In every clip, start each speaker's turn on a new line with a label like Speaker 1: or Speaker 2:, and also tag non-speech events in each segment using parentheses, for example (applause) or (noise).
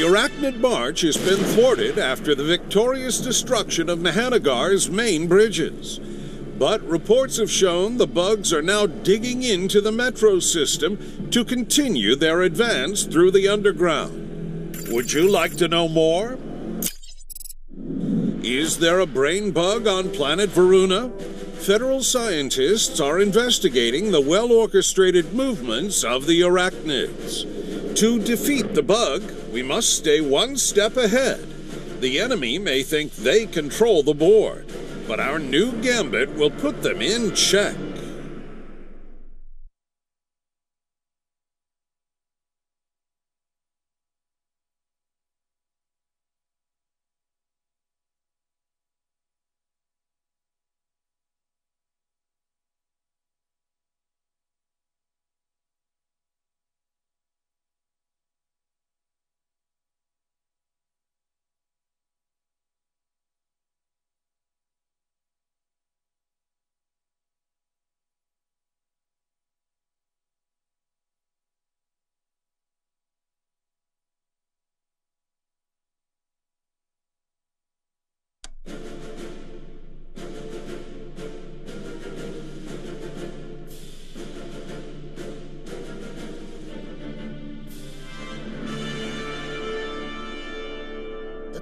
Speaker 1: The Arachnid March has been thwarted after the victorious destruction of Mahanagar's main bridges. But reports have shown the bugs are now digging into the metro system to continue their advance through the underground. Would you like to know more? Is there a brain bug on planet Varuna? Federal scientists are investigating the well orchestrated movements of the arachnids. To defeat the bug, we must stay one step ahead. The enemy may think they control the board, but our new gambit will put them in check.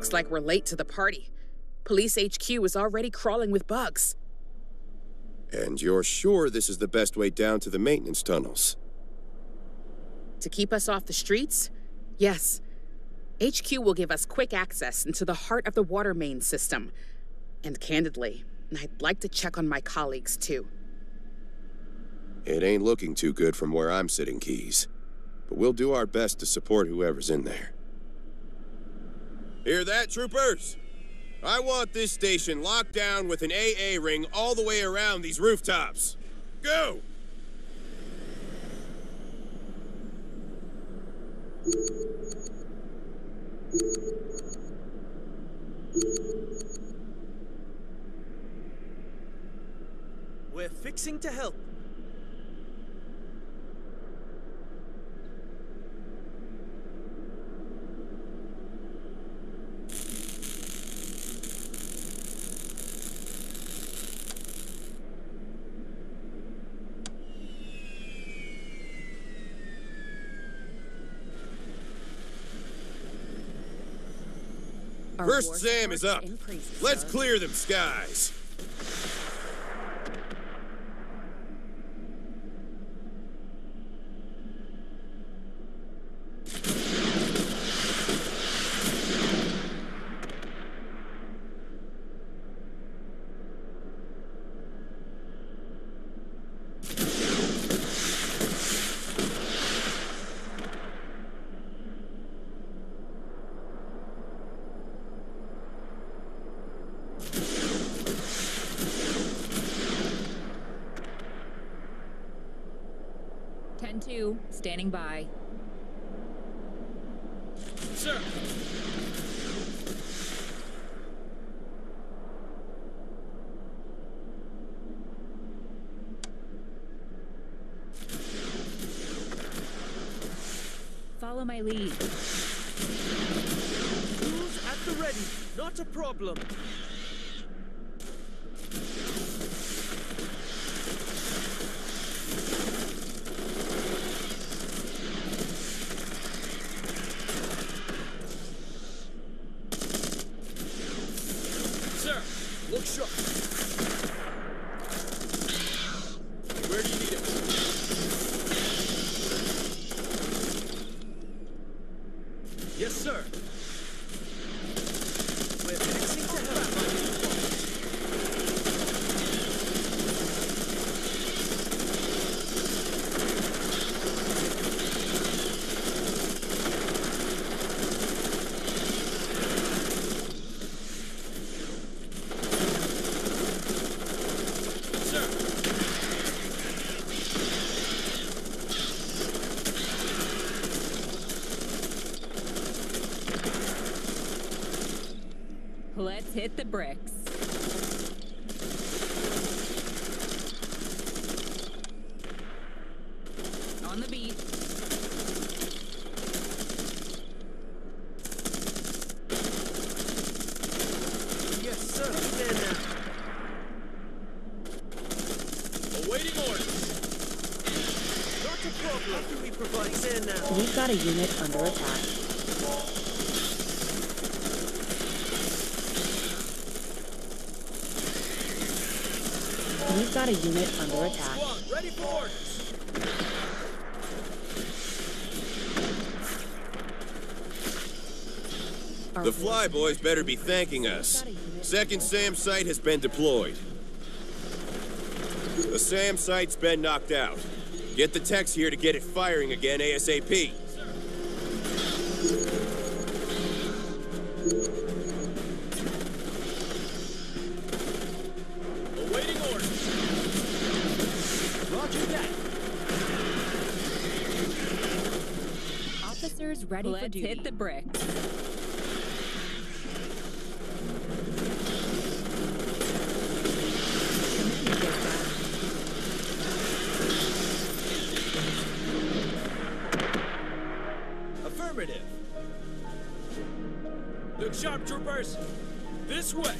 Speaker 2: Looks like we're late to the party. Police HQ is already crawling with bugs.
Speaker 3: And you're sure this is the best way down to the maintenance tunnels?
Speaker 2: To keep us off the streets? Yes. HQ will give us quick access into the heart of the water main system. And candidly, I'd like to check on my colleagues too.
Speaker 3: It ain't looking too good from where I'm sitting, Keys. But we'll do our best to support whoever's in there. Hear that, troopers? I want this station locked down with an AA ring all the way around these rooftops. Go!
Speaker 4: We're fixing to help.
Speaker 3: First Sam is up. Let's clear them skies.
Speaker 5: Two, standing by.
Speaker 4: Sir.
Speaker 5: Follow my lead.
Speaker 4: Tools at the ready. Not a problem. Sir, look sharp. Where do you need it? Yes, sir. We're fixing to help. Sir.
Speaker 5: Let's hit the bricks. On the beat.
Speaker 6: in now.
Speaker 7: Awaiting orders.
Speaker 6: Not a problem. How can we provide in now?
Speaker 5: We've got a unit under attack. We've got a unit under attack.
Speaker 7: Squad, ready for orders.
Speaker 3: The flyboys better be thanking us. Second SAM site has been deployed. The SAM site's been knocked out. Get the techs here to get it firing again ASAP.
Speaker 8: Let's duty.
Speaker 5: hit the
Speaker 8: bricks.
Speaker 7: Affirmative. Look sharp, troopers. This way.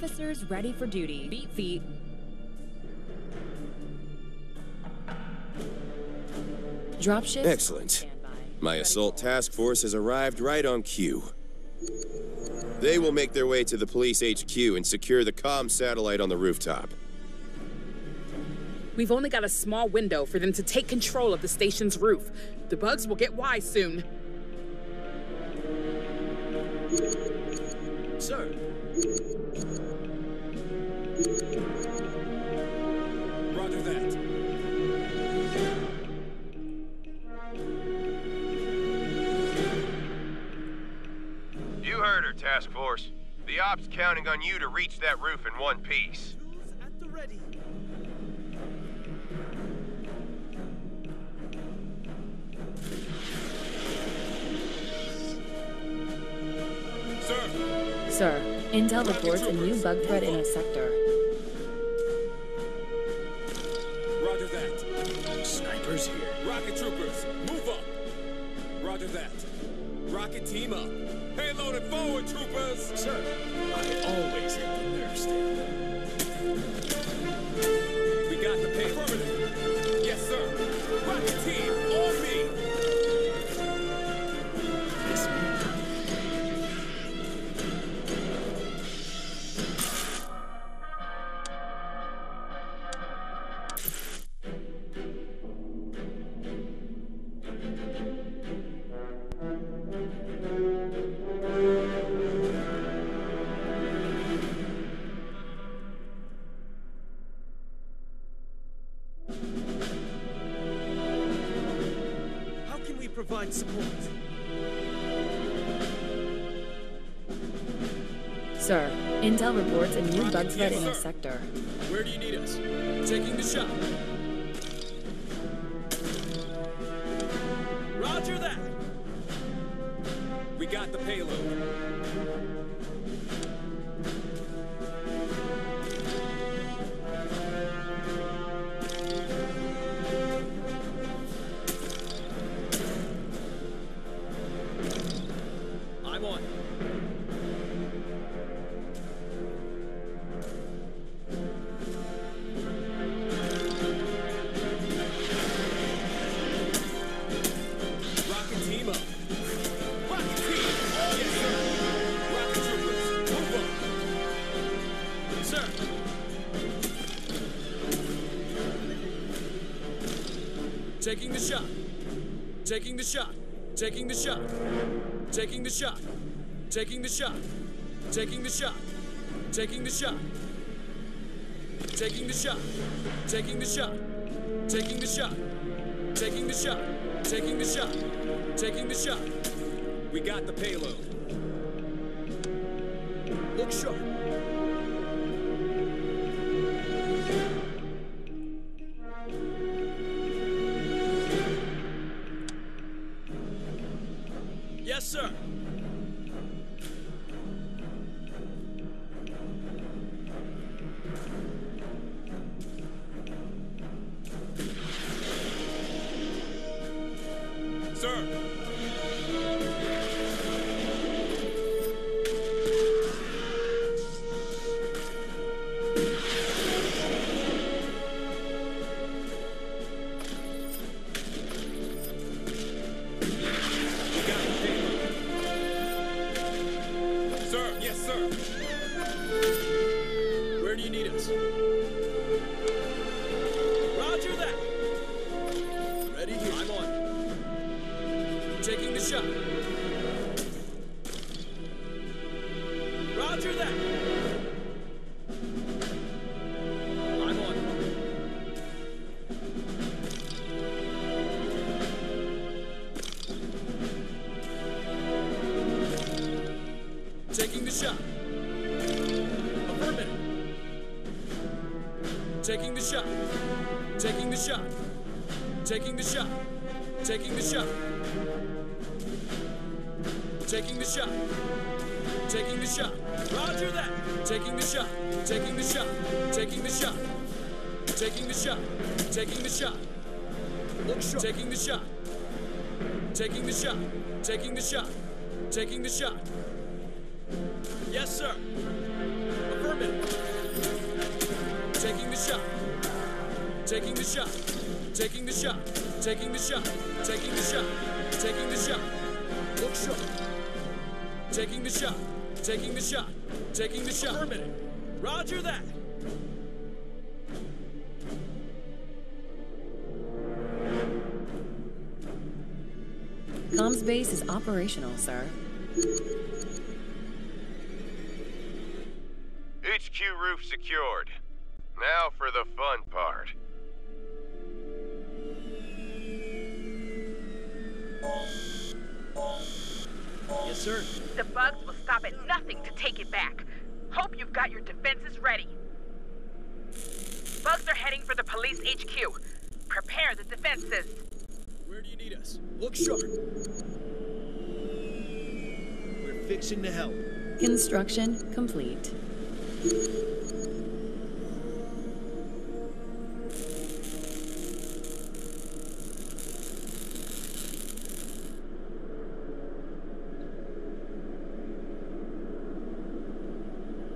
Speaker 8: Officers ready for duty. Beat feet.
Speaker 5: Dropship.
Speaker 3: Excellent. My assault task force has arrived right on cue. They will make their way to the police HQ and secure the comm satellite on the rooftop.
Speaker 5: We've only got a small window for them to take control of the station's roof. The bugs will get wise soon.
Speaker 3: The counting on you to reach that roof in one piece.
Speaker 6: At the ready.
Speaker 7: Sir.
Speaker 5: Sir, Intel reports a new bug threat in a sector.
Speaker 7: Roger that. Snipers here. Rocket troopers, move up. Roger that. Rocket team up. Payload it forward, troopers. Sir, I always hit the nerve stamp. We got the payload. Affirmative. Yes, sir. Rocket team,
Speaker 5: Doug's
Speaker 7: right
Speaker 5: in sector.
Speaker 7: Where do you need us? The shot. Taking the shot. Taking the shot. Taking the shot. Taking the shot. Taking the shot. Taking the shot. Taking the shot. Taking the shot. Taking the shot. Taking the shot. Taking the shot. Taking the shot. We got the payload. Look sharp.
Speaker 4: Taking the shot. Roger that. Taking the shot. Taking the shot. Look sharp. Taking the shot. Taking the shot. Taking the shot. Taking the shot. Yes, sir. Affirmative. Taking the shot. Taking the shot. Taking the shot. Taking the shot. Taking the shot. Taking the shot. Look sharp. Taking the shot. Taking the shot. Taking the shot. Affirmative. Roger that.
Speaker 5: Base is operational, sir.
Speaker 3: HQ roof secured. Now for the fun part.
Speaker 4: Yes, sir.
Speaker 2: The bugs will stop at nothing to take it back. Hope you've got your defenses ready. Bugs are heading for the police HQ. Prepare the defenses.
Speaker 4: Where do you need us? Look sharp.
Speaker 6: We're fixing to help.
Speaker 5: Construction complete.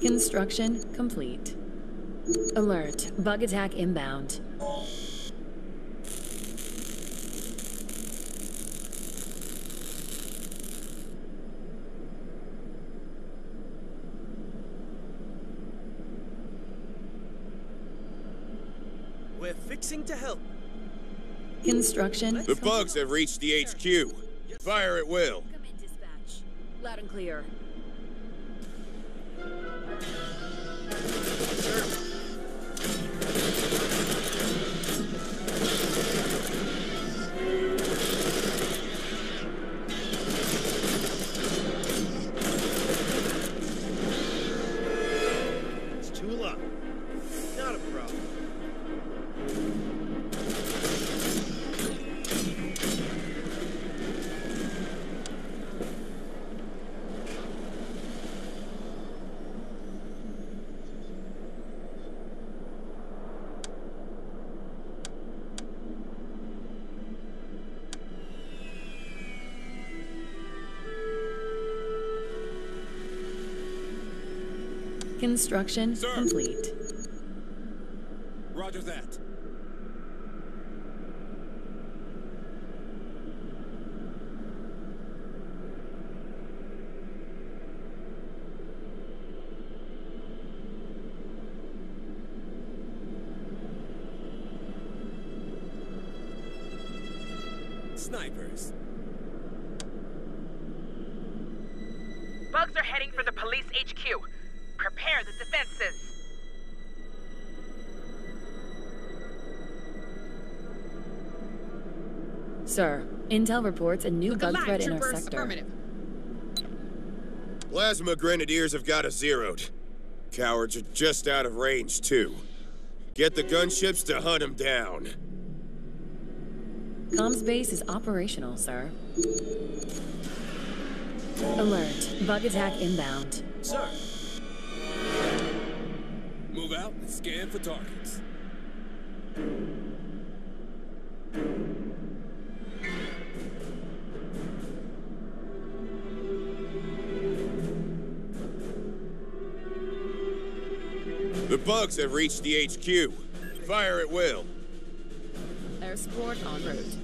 Speaker 5: Construction complete. Alert. Bug attack inbound.
Speaker 6: We're fixing to help.
Speaker 5: Construction
Speaker 3: The bugs have reached the HQ. Fire at will.
Speaker 5: Come in, dispatch. Loud and clear. Construction
Speaker 3: Sir.
Speaker 5: complete.
Speaker 4: Roger that.
Speaker 5: Intel reports a new bug threat in our sector.
Speaker 3: Plasma grenadiers have got us zeroed. Cowards are just out of range, too. Get the gunships to hunt them down.
Speaker 5: Comms base is operational, sir. Alert. Bug attack inbound.
Speaker 4: Sir. Move out and scan for targets.
Speaker 3: Bugs have reached the HQ. Fire at will.
Speaker 9: Air support en route.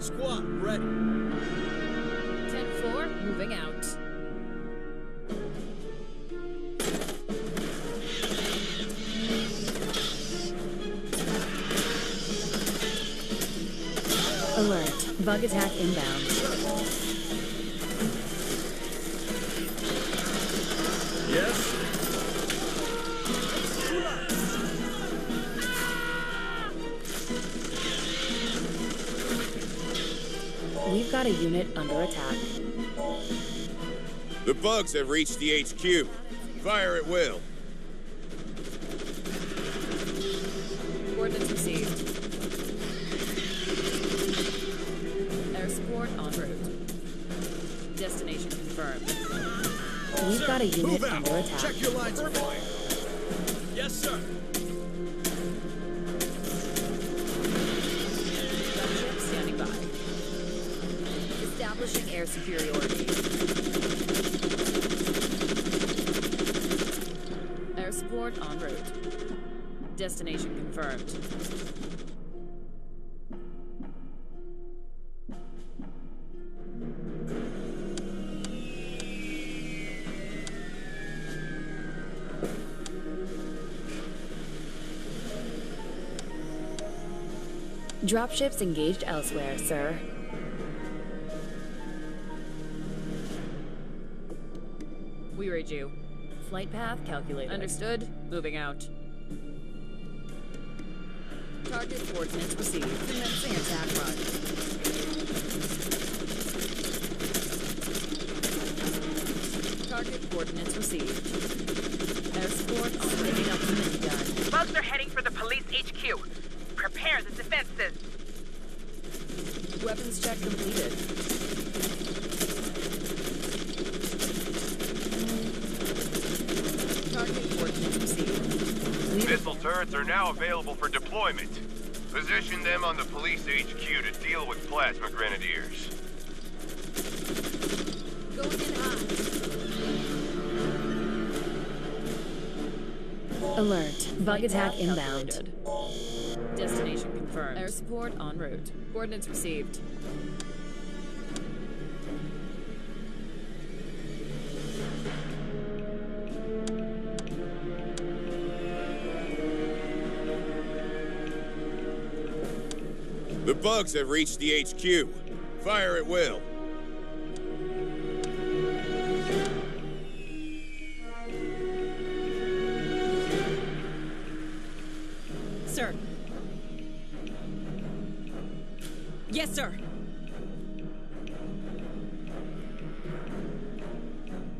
Speaker 4: Squad, ready.
Speaker 9: 10-4, moving out. Alert. Bug attack inbound.
Speaker 4: Yes?
Speaker 9: We've got a unit under attack.
Speaker 3: The bugs have reached the HQ. Fire at will.
Speaker 9: Coordinates received. Air support en route. Destination confirmed. We've got a unit
Speaker 4: Move out.
Speaker 9: under attack.
Speaker 4: Check your lines
Speaker 9: Superiority. Air support en route. Destination confirmed. Dropships engaged elsewhere, sir. We read you. Flight path calculated. Understood. Moving out. Target coordinates received. Commencing attack run. Target coordinates received. Air support on picking up the minigun.
Speaker 2: Bugs are heading for the police HQ. Prepare the defenses.
Speaker 9: Weapons check completed. Target coordinates received. Leave
Speaker 5: Missile turrets are now available for deployment. Position them on the police HQ to deal with plasma grenadiers.
Speaker 9: Going in hot. Alert. Bug attack inbound. Destination confirmed. Air support en route. Coordinates received.
Speaker 3: The bugs have reached the HQ. Fire at will.
Speaker 9: Sir. Yes, sir.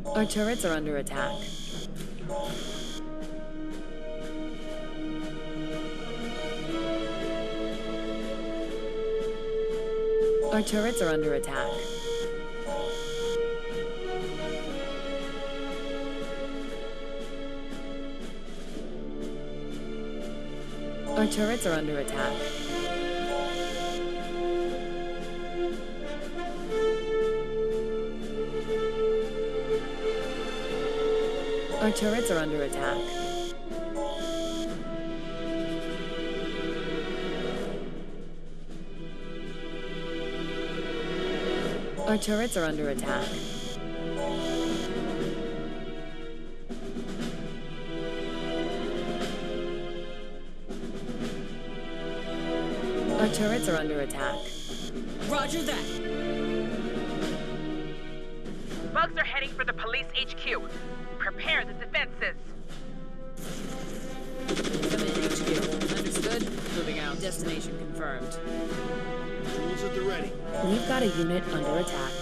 Speaker 9: Our turrets are under attack. Our turrets are under attack.
Speaker 5: Our turrets are under attack. Our turrets are under attack. Our turrets are under attack. Our turrets are under attack.
Speaker 8: Roger that.
Speaker 2: Bugs are heading for the police HQ. Prepare the defenses.
Speaker 5: Come in, HQ. Understood? Moving out. Destination confirmed.
Speaker 6: Tools at the ready.
Speaker 5: We've got a unit under attack.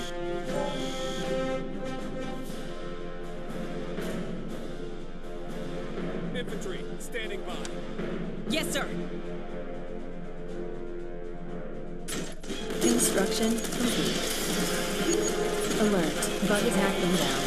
Speaker 7: Infantry, standing by.
Speaker 8: Yes, sir.
Speaker 5: Construction complete. Alert. Bug attack inbound.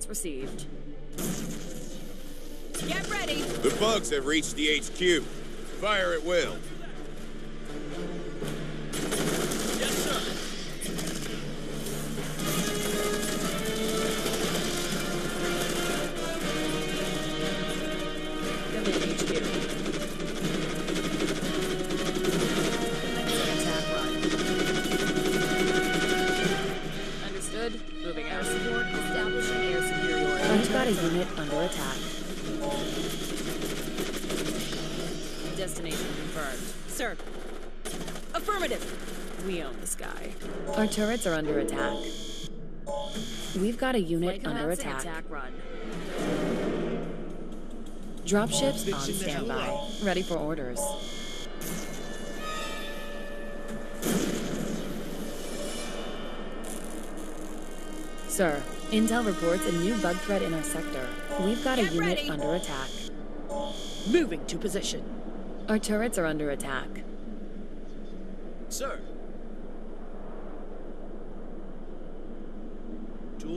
Speaker 5: Coordinates received.
Speaker 8: Get ready.
Speaker 9: The bugs have reached the HQ. Fire at will.
Speaker 5: Unit under attack.
Speaker 2: run.
Speaker 5: Dropships on
Speaker 6: Fixing the hell
Speaker 5: standby. Ready for orders. Sir, Intel reports a new bug threat in our sector. We've got a unit
Speaker 8: ready.
Speaker 5: under attack.
Speaker 8: Moving to position.
Speaker 5: Our turrets are under attack.
Speaker 7: Sir,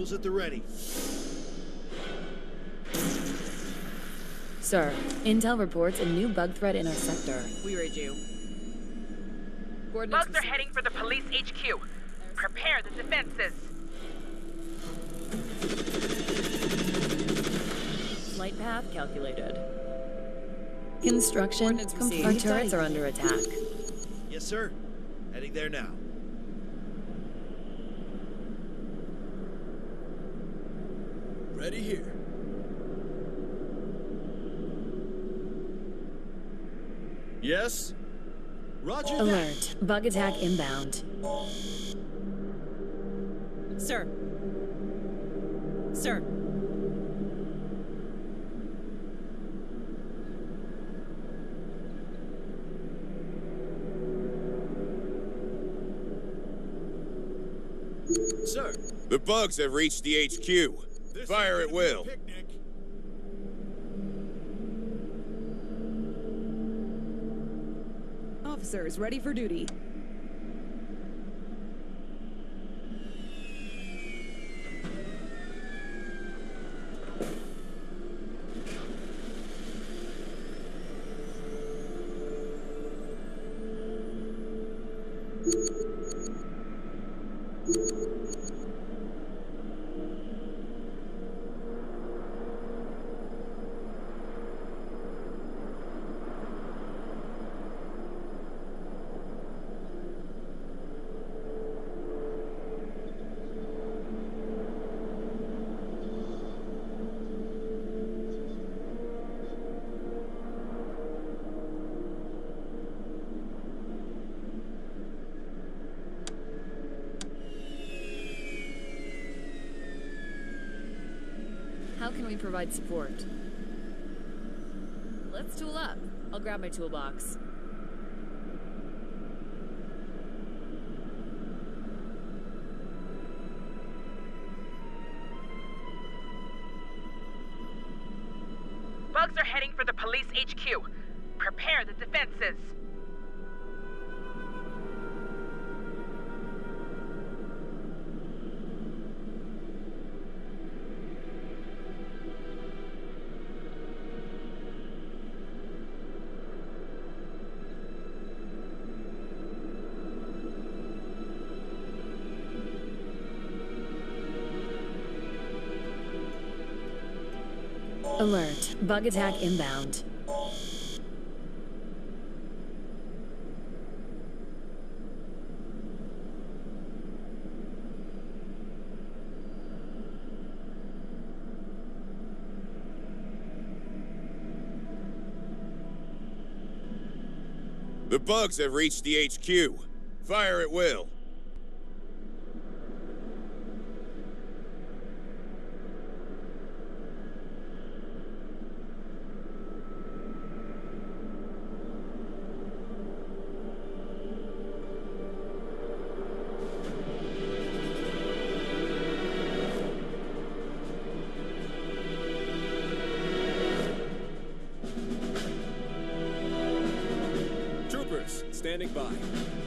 Speaker 6: Tools at the ready.
Speaker 5: Sir, Intel reports a new bug threat in our sector.
Speaker 2: We read you. Bugs are heading for the police HQ. Prepare the defenses.
Speaker 5: Flight path calculated. Construction
Speaker 2: Coordinates
Speaker 5: Our turrets are under attack.
Speaker 6: Yes, sir. Heading there now.
Speaker 7: Ready here. Yes?
Speaker 6: Roger that.
Speaker 5: Alert. Bug attack inbound.
Speaker 8: Sir. Sir.
Speaker 7: Sir.
Speaker 9: The bugs have reached the HQ. Fire at will.
Speaker 6: Picnic.
Speaker 8: Officers ready for duty.
Speaker 5: How can we provide support? Let's tool up. I'll grab my toolbox. Alert. Bug attack inbound.
Speaker 3: The bugs have reached the HQ. Fire at will.
Speaker 4: Standing by.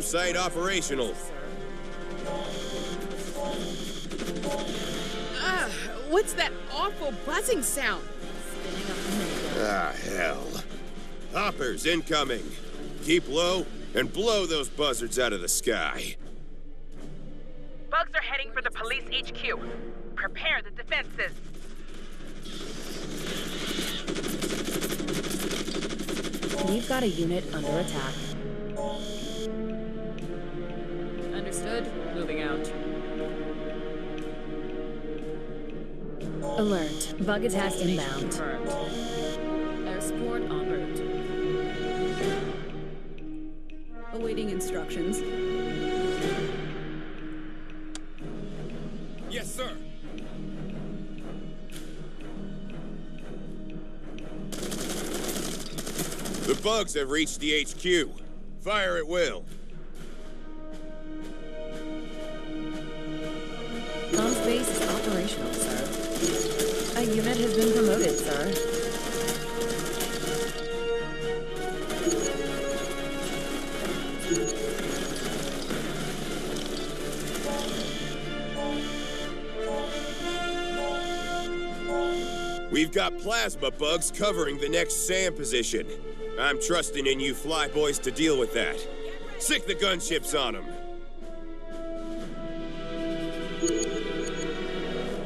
Speaker 3: SAM site operational.
Speaker 2: Ugh, what's that awful buzzing sound?
Speaker 5: The.
Speaker 3: Ah, hell. Hoppers incoming. Keep low and blow those buzzards out of the sky.
Speaker 10: Bugs are heading for the police HQ. Prepare the defenses.
Speaker 5: We've got a unit under attack. Alert. Bug attack inbound.
Speaker 9: confirmed. Air support en route.
Speaker 11: Awaiting instructions.
Speaker 3: Yes, sir. The bugs have reached the HQ. Fire at will.
Speaker 5: Unit has been promoted, sir.
Speaker 3: We've got plasma bugs covering the next SAM position. I'm trusting in you flyboys to deal with that. Sic the gunships on them.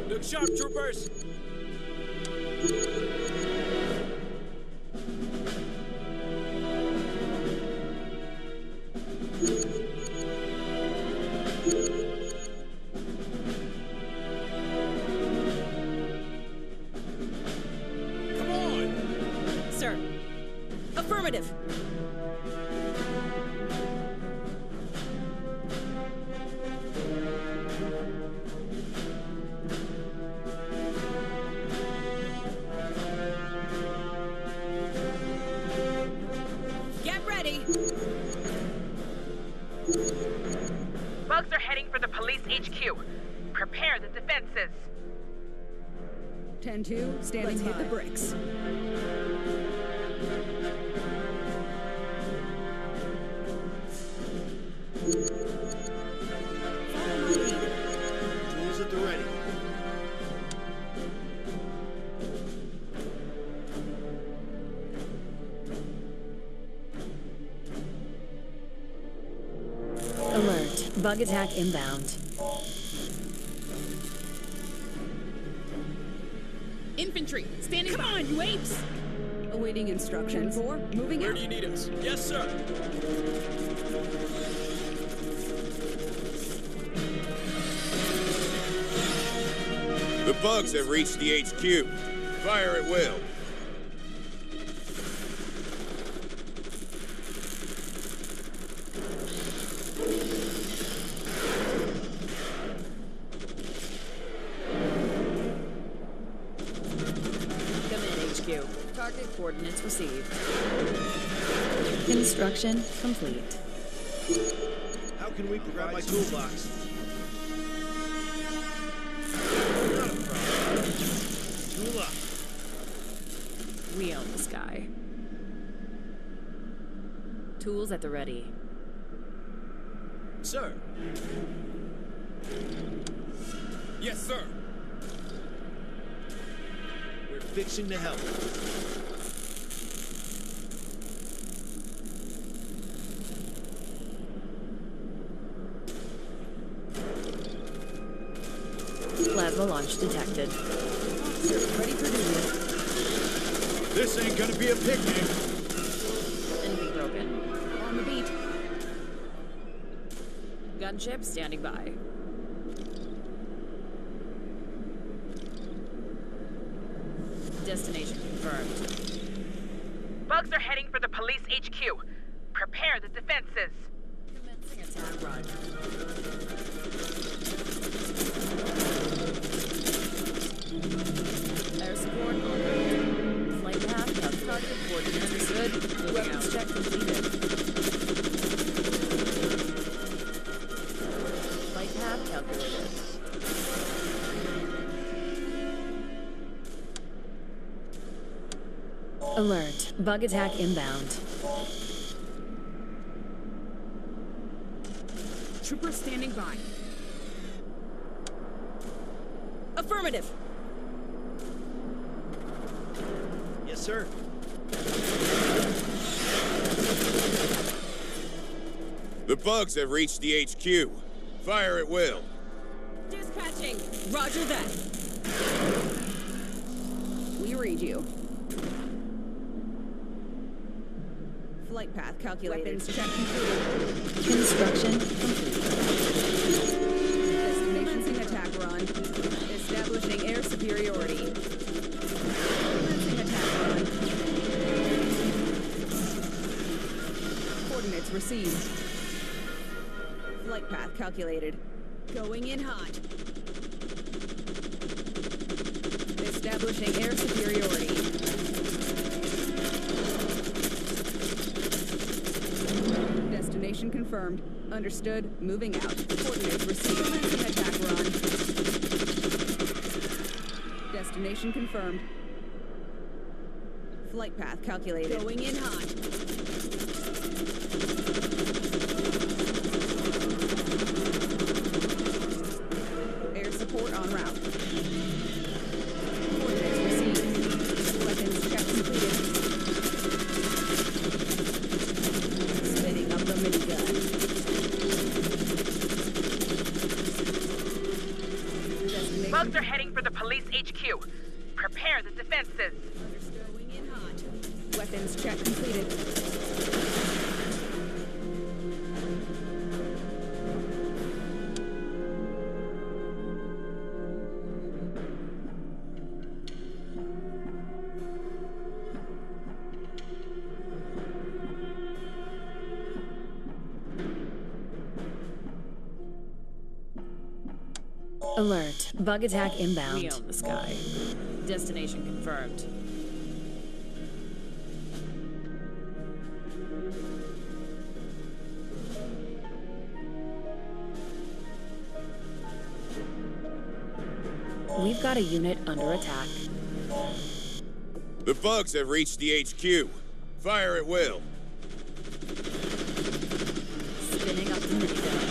Speaker 4: Look sharp, troopers.
Speaker 10: Bugs are heading for the police HQ. Prepare the defenses.
Speaker 11: 10-2, standing
Speaker 9: Let's hit
Speaker 11: by.
Speaker 9: the
Speaker 11: bricks.
Speaker 5: Alert. Bug attack inbound.
Speaker 2: Infantry, standing
Speaker 11: Come
Speaker 2: by.
Speaker 11: on, you apes! Awaiting instructions. 10-4, moving
Speaker 4: Where
Speaker 11: out.
Speaker 4: do you need us? Yes, sir.
Speaker 3: The bugs have reached the HQ. Fire at will.
Speaker 5: Received. Construction complete.
Speaker 6: How can we provide my toolbox? Not a problem. Tool up.
Speaker 5: We own this guy. Tools at the ready.
Speaker 6: Sir.
Speaker 3: Yes, sir.
Speaker 6: We're fixing to help.
Speaker 5: Launch detected.
Speaker 11: Ready for duty.
Speaker 6: This ain't gonna be a picnic.
Speaker 5: Anything broken?
Speaker 11: On the beat.
Speaker 5: Gunship standing by. Bug attack inbound.
Speaker 2: Trooper standing by.
Speaker 11: Affirmative.
Speaker 6: Yes, sir.
Speaker 3: The bugs have reached the HQ. Fire at will.
Speaker 11: Dispatching. Roger that. We read you. Flight path calculated. Weapons check completed.
Speaker 5: Construction complete.
Speaker 11: Commencing attack run. Establishing air superiority. Commencing attack run. Coordinates received. Flight path calculated. Going in hot. Establishing air superiority. Destination confirmed. Understood. Moving out. Coordinates received. Commencing attack run. Destination confirmed. Flight path calculated. Going in hot.
Speaker 10: Are heading for the police HQ. Prepare the defenses.
Speaker 11: Weapons check completed.
Speaker 5: Bug attack inbound.
Speaker 9: We own the sky. Destination confirmed.
Speaker 5: We've got a unit under attack.
Speaker 3: The bugs have reached the HQ. Fire at will.
Speaker 5: Spinning up the minigun.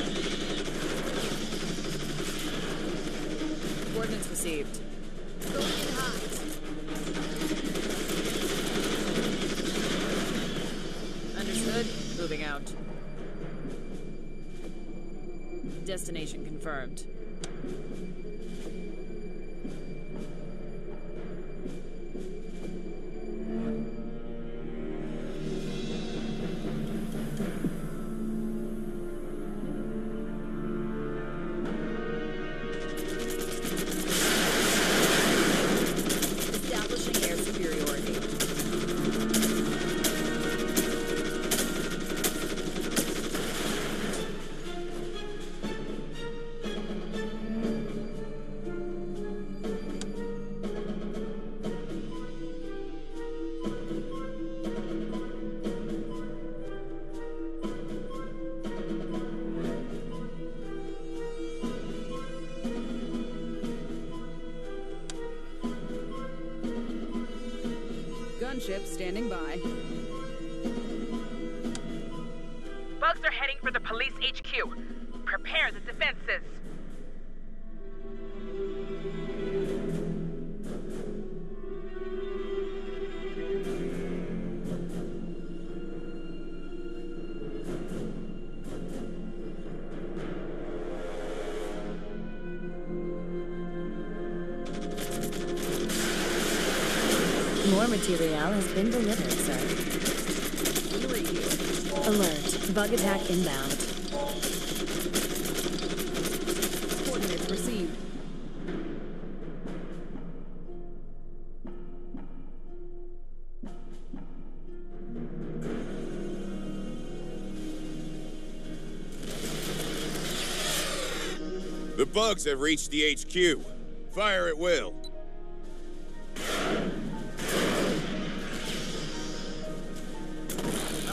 Speaker 9: Coordinates received. Understood. Moving out. Destination confirmed.
Speaker 11: Standing by.
Speaker 5: Has been delivered, sir. Alert. Bug attack inbound.
Speaker 11: Coordinates received.
Speaker 3: The bugs have reached the HQ. Fire at will.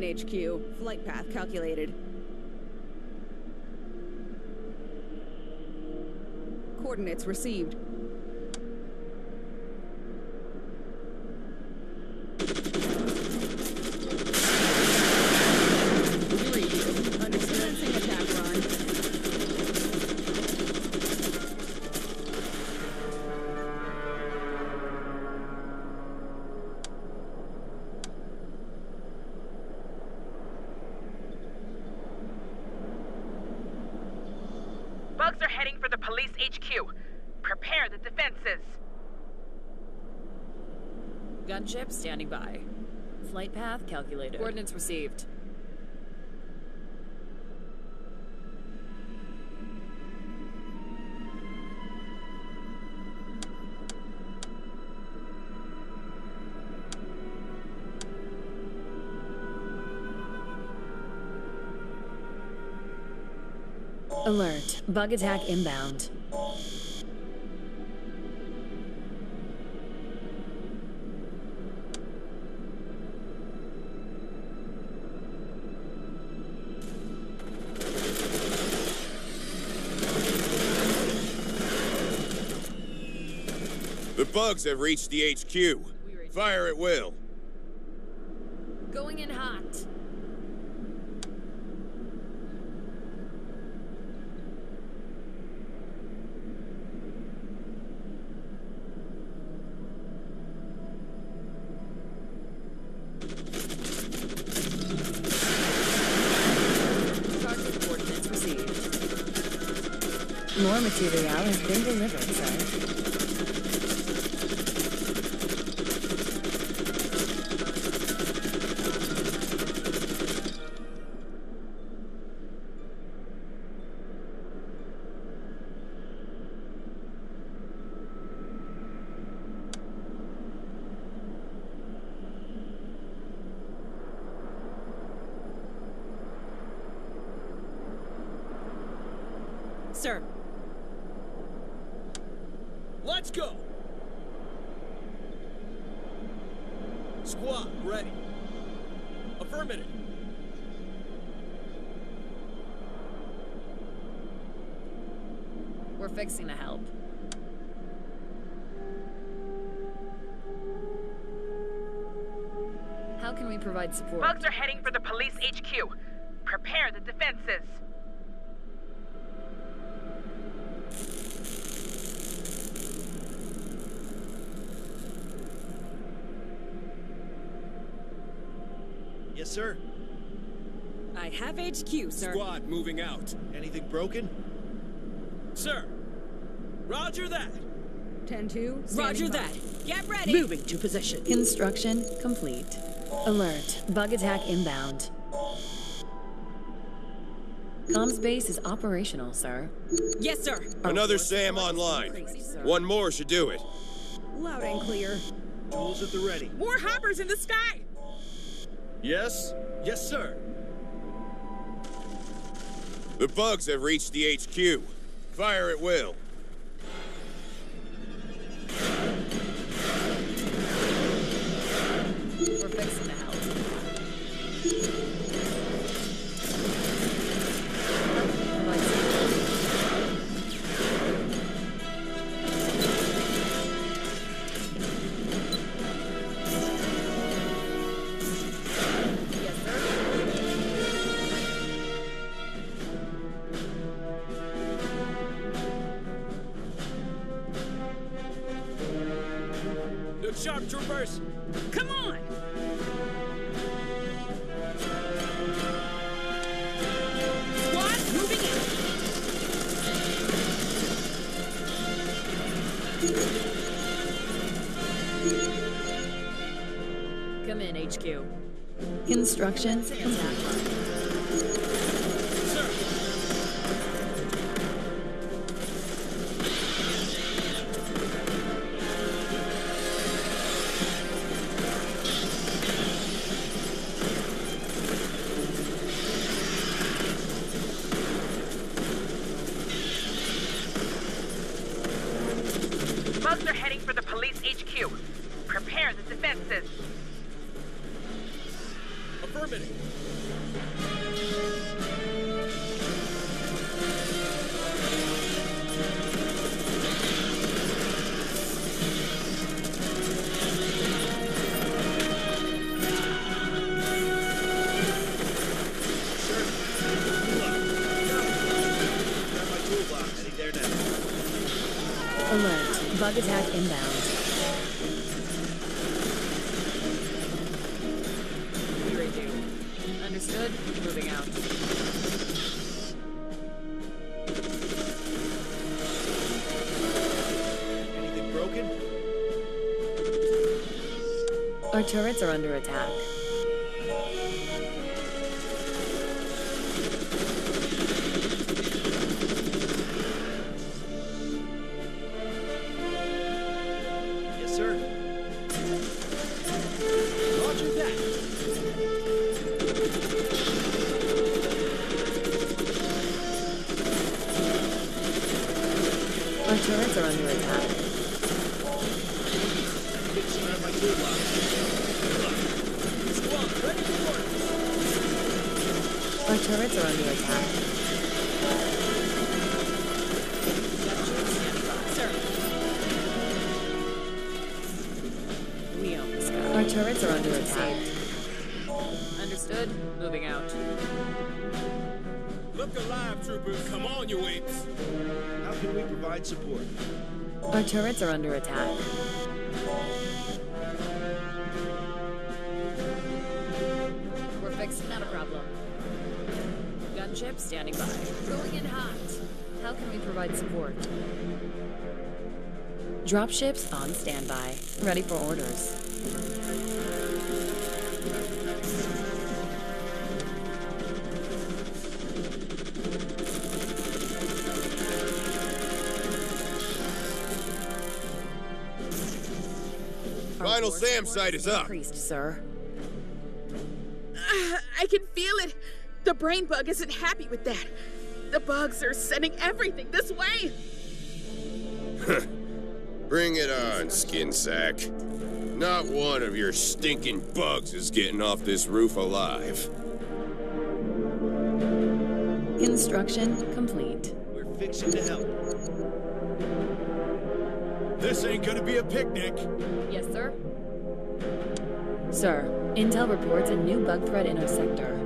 Speaker 11: In, HQ. Flight path calculated. Coordinates received.
Speaker 5: Path calculated.
Speaker 9: Coordinates received.
Speaker 5: Alert. Bug attack inbound.
Speaker 3: Bugs have reached the HQ. Fire at will.
Speaker 5: Going in hot. More material has been delivered, sir.
Speaker 9: Sir,
Speaker 4: Let's go! Squad, ready. Affirmative.
Speaker 9: we're fixing to help.
Speaker 5: How can we provide support?
Speaker 10: Bugs are heading for the police HQ. Prepare the defenses.
Speaker 6: Sir.
Speaker 11: I have HQ, sir.
Speaker 6: Squad moving out. Anything broken?
Speaker 4: Sir, roger that.
Speaker 11: 10-2.
Speaker 8: Roger that. Get ready. Moving to position.
Speaker 5: Construction complete. Alert. Bug attack inbound. Comms base is operational, sir.
Speaker 8: Yes, sir.
Speaker 3: Another SAM online. One more should do it.
Speaker 11: Loud and clear.
Speaker 6: Tools at the ready.
Speaker 2: More hoppers in the sky!
Speaker 6: Yes? Yes, sir.
Speaker 3: The bugs have reached the HQ. Fire at will.
Speaker 4: Sharp, troopers!
Speaker 2: Come on! Squad moving in!
Speaker 5: Come in, HQ. Construction Our turrets are under attack. Turrets are under attack.
Speaker 9: We're fixing, not a problem. Gunship standing by.
Speaker 5: Going in hot. How can we provide support? Dropships on standby. Ready for orders.
Speaker 3: Final
Speaker 5: force
Speaker 3: SAM site is up.
Speaker 5: Increased, sir. (sighs)
Speaker 2: I can feel it. The brain bug isn't happy with that. The bugs are sending everything this way. (laughs)
Speaker 3: Bring it on, skin sack. Not one of your stinking bugs is getting off this roof alive.
Speaker 5: Construction complete.
Speaker 6: We're fixing to help.
Speaker 4: This ain't gonna be a picnic!
Speaker 5: Yes, sir. Sir, Intel reports a new bug threat in our sector.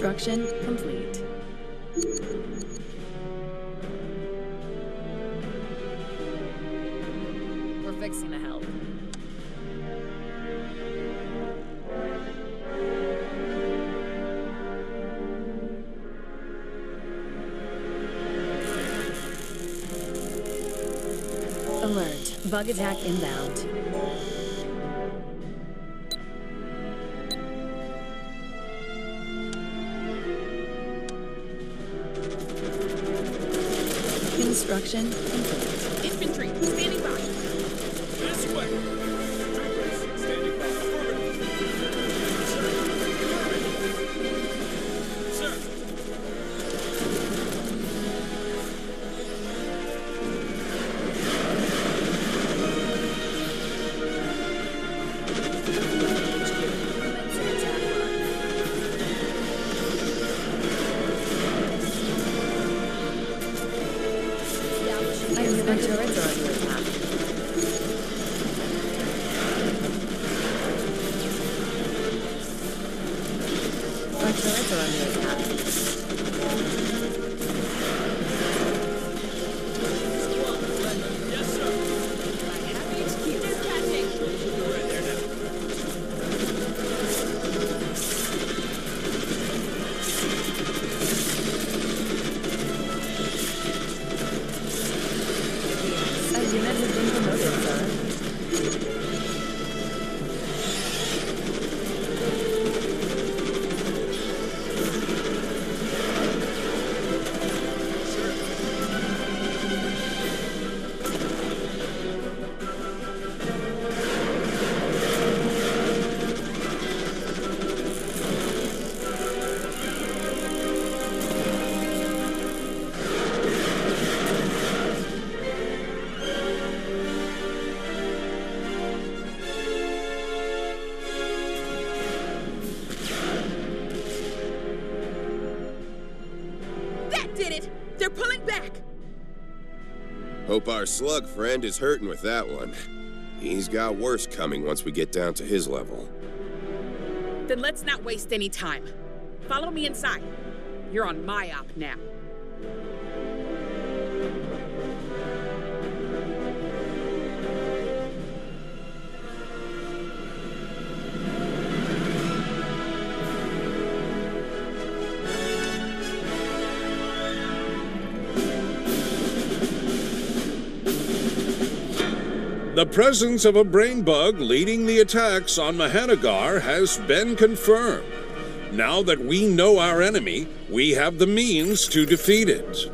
Speaker 5: Construction complete.
Speaker 9: We're fixing the help. Alert.
Speaker 5: Bug attack inbound. Construction.
Speaker 2: Infantry, standing
Speaker 5: our
Speaker 3: slug friend is hurting with that one. He's got worse coming once we get down to his level.
Speaker 2: Then let's not waste any time. Follow me inside. You're on my op now.
Speaker 1: Presence of a brain bug leading the attacks on Mahanagar has been confirmed. Now that we know our enemy, we have the means to defeat it.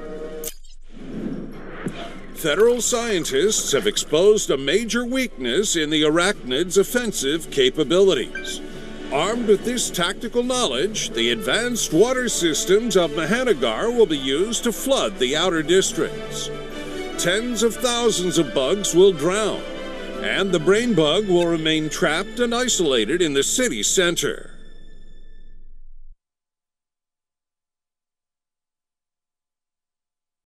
Speaker 1: Federal scientists have exposed a major weakness in the arachnid's offensive capabilities. Armed with this tactical knowledge, the advanced water systems of Mahanagar will be used to flood the outer districts. Tens of thousands of bugs will drown, and the brain bug will remain trapped and isolated in the city center.